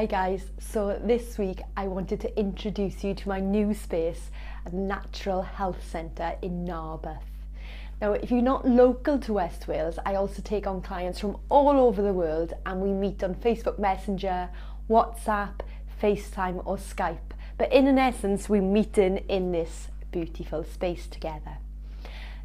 Hi guys, so this week I wanted to introduce you to my new space at Natural Health Centre in Narberth. Now, if you're not local to West Wales, I also take on clients from all over the world and we meet on Facebook Messenger, WhatsApp, FaceTime or Skype. But in an essence, we meet in, in this beautiful space together.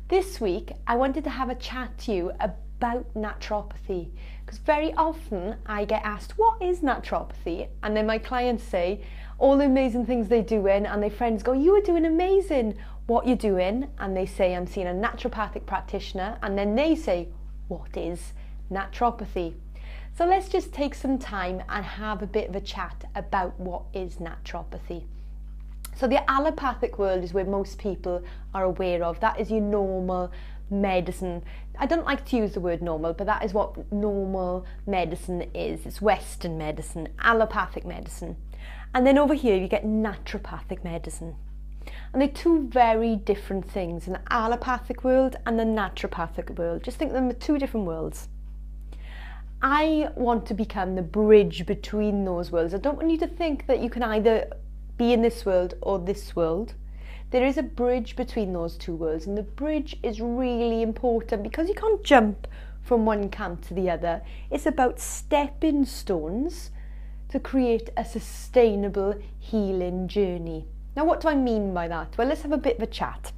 This week, I wanted to have a chat to you about naturopathy because very often I get asked, What is naturopathy? And then my clients say all the amazing things they're doing, and their friends go, You are doing amazing what you're doing. And they say, I'm seeing a naturopathic practitioner. And then they say, What is naturopathy? So let's just take some time and have a bit of a chat about what is naturopathy. So the allopathic world is where most people are aware of. That is your normal medicine. I don't like to use the word normal, but that is what normal medicine is. It's Western medicine, allopathic medicine. And then over here you get naturopathic medicine. And they're two very different things, The allopathic world and the naturopathic world. Just think of them as two different worlds. I want to become the bridge between those worlds. I don't want you to think that you can either be in this world or this world. There is a bridge between those two worlds, and the bridge is really important because you can't jump from one camp to the other. It's about stepping stones to create a sustainable healing journey. Now, what do I mean by that? Well, let's have a bit of a chat.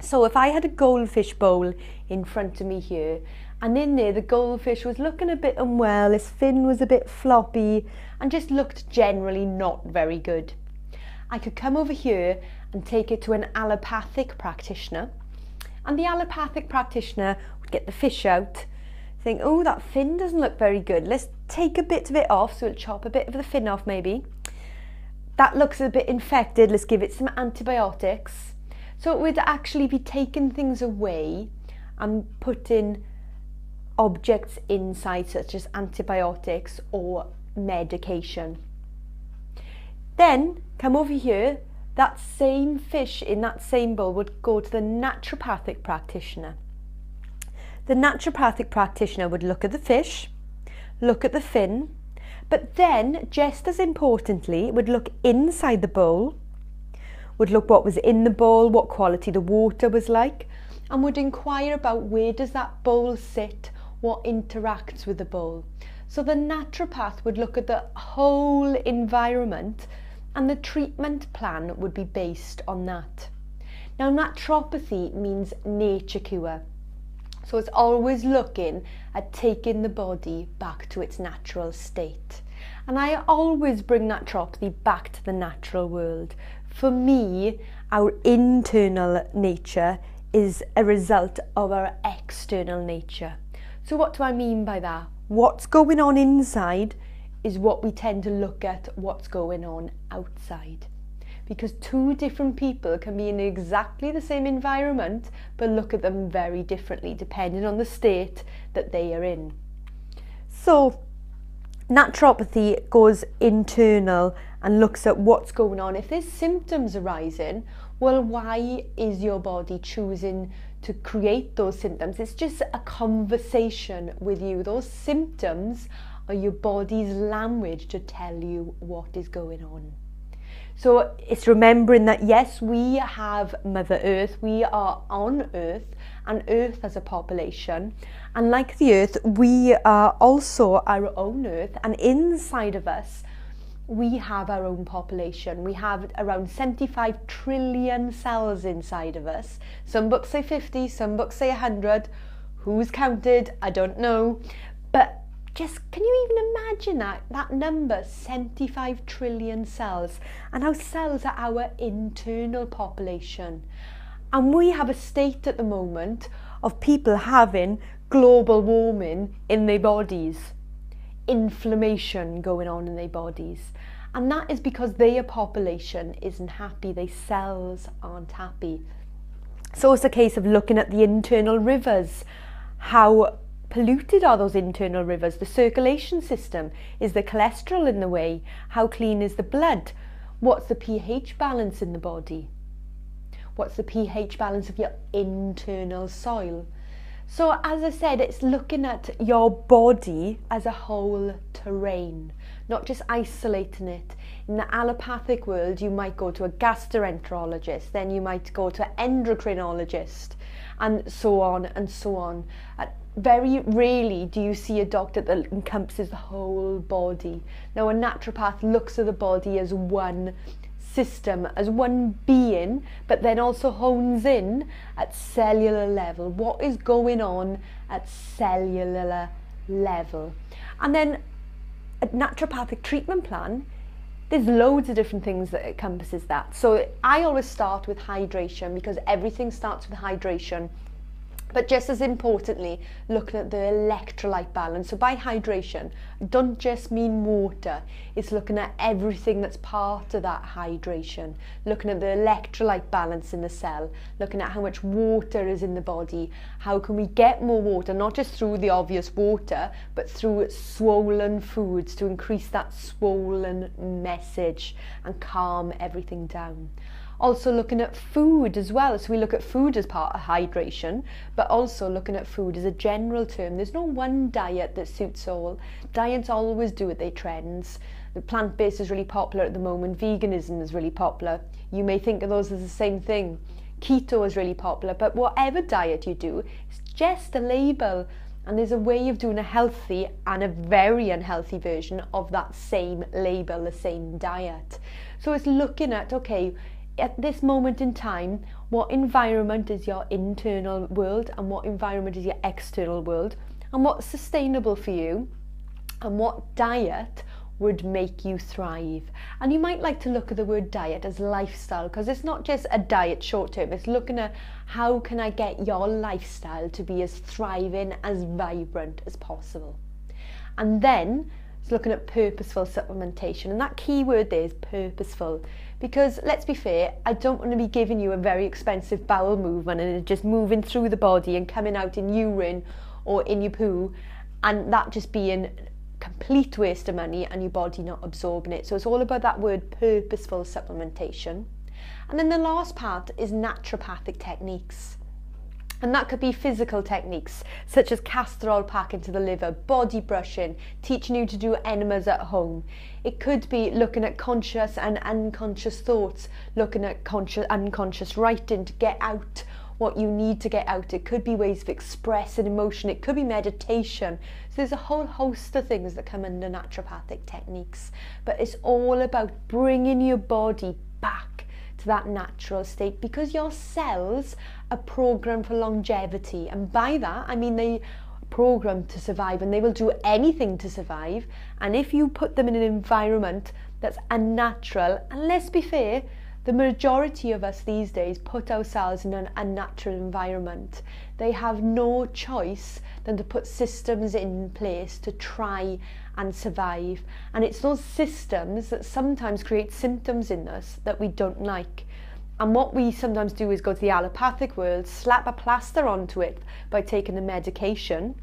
So, if I had a goldfish bowl in front of me here, and in there the goldfish was looking a bit unwell, his fin was a bit floppy, and just looked generally not very good. I could come over here and take it to an allopathic practitioner. And the allopathic practitioner would get the fish out, think, oh, that fin doesn't look very good. Let's take a bit of it off. So we'll chop a bit of the fin off maybe. That looks a bit infected. Let's give it some antibiotics. So it would actually be taking things away and putting objects inside, such as antibiotics or medication. Then come over here, that same fish in that same bowl would go to the naturopathic practitioner. The naturopathic practitioner would look at the fish, look at the fin, but then, just as importantly, would look inside the bowl, would look what was in the bowl, what quality the water was like, and would inquire about where does that bowl sit, what interacts with the bowl. So the naturopath would look at the whole environment and the treatment plan would be based on that. Now naturopathy means nature cure. So it's always looking at taking the body back to its natural state. And I always bring naturopathy back to the natural world. For me, our internal nature is a result of our external nature. So what do I mean by that? What's going on inside is what we tend to look at what's going on outside. Because two different people can be in exactly the same environment but look at them very differently depending on the state that they are in. So, naturopathy goes internal and looks at what's going on. If there's symptoms arising, well, why is your body choosing to create those symptoms? It's just a conversation with you. Those symptoms or your body's language to tell you what is going on. So it's remembering that yes, we have Mother Earth, we are on Earth, and Earth has a population. And like the Earth, we are also our own Earth, and inside of us, we have our own population. We have around 75 trillion cells inside of us. Some books say 50, some books say 100. Who's counted? I don't know. But just can you even imagine that that number 75 trillion cells and our cells are our internal population? And we have a state at the moment of people having global warming in their bodies inflammation going on in their bodies. And that is because their population isn't happy their cells aren't happy. So it's a case of looking at the internal rivers how polluted are those internal rivers? The circulation system? Is the cholesterol in the way? How clean is the blood? What's the pH balance in the body? What's the pH balance of your internal soil? So as I said, it's looking at your body as a whole terrain, not just isolating it. In the allopathic world, you might go to a gastroenterologist, then you might go to an endocrinologist, and so on and so on. Uh, very rarely do you see a doctor that encompasses the whole body. Now, a naturopath looks at the body as one system as one being, but then also hones in at cellular level. What is going on at cellular level? And then a naturopathic treatment plan, there's loads of different things that encompasses that. So I always start with hydration because everything starts with hydration. But just as importantly, looking at the electrolyte balance. So by hydration, don't just mean water. It's looking at everything that's part of that hydration. Looking at the electrolyte balance in the cell. Looking at how much water is in the body. How can we get more water, not just through the obvious water, but through swollen foods to increase that swollen message and calm everything down also looking at food as well. So we look at food as part of hydration, but also looking at food as a general term. There's no one diet that suits all. Diets always do with their trends. The plant-based is really popular at the moment. Veganism is really popular. You may think of those as the same thing. Keto is really popular, but whatever diet you do, it's just a label. And there's a way of doing a healthy and a very unhealthy version of that same label, the same diet. So it's looking at, okay, at this moment in time, what environment is your internal world and what environment is your external world and what's sustainable for you and what diet would make you thrive. And you might like to look at the word diet as lifestyle because it's not just a diet short term, it's looking at how can I get your lifestyle to be as thriving, as vibrant as possible. And then looking at purposeful supplementation. And that key word there is purposeful because let's be fair, I don't want to be giving you a very expensive bowel movement and just moving through the body and coming out in urine or in your poo and that just being complete waste of money and your body not absorbing it. So it's all about that word purposeful supplementation. And then the last part is naturopathic techniques. And that could be physical techniques such as castor pack into the liver, body brushing, teaching you to do enemas at home. It could be looking at conscious and unconscious thoughts, looking at conscious unconscious writing to get out what you need to get out. It could be ways of expressing emotion. It could be meditation. So there's a whole host of things that come under naturopathic techniques. But it's all about bringing your body back to that natural state because your cells are programmed for longevity. And by that, I mean they programmed to survive and they will do anything to survive. And if you put them in an environment that's unnatural, and let's be fair, the majority of us these days put ourselves in an unnatural environment. They have no choice than to put systems in place to try and survive. And it's those systems that sometimes create symptoms in us that we don't like. And what we sometimes do is go to the allopathic world, slap a plaster onto it by taking the medication.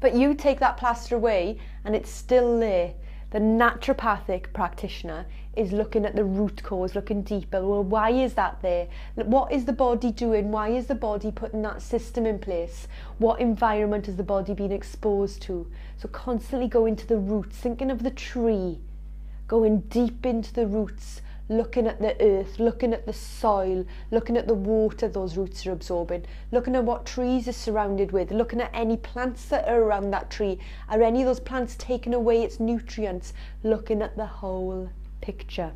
But you take that plaster away and it's still there. the naturopathic practitioner is looking at the root cause, looking deeper. Well, why is that there? What is the body doing? Why is the body putting that system in place? What environment has the body been exposed to? So constantly going to the roots, thinking of the tree, going deep into the roots looking at the earth, looking at the soil, looking at the water those roots are absorbing, looking at what trees are surrounded with, looking at any plants that are around that tree. Are any of those plants taking away its nutrients? Looking at the whole picture.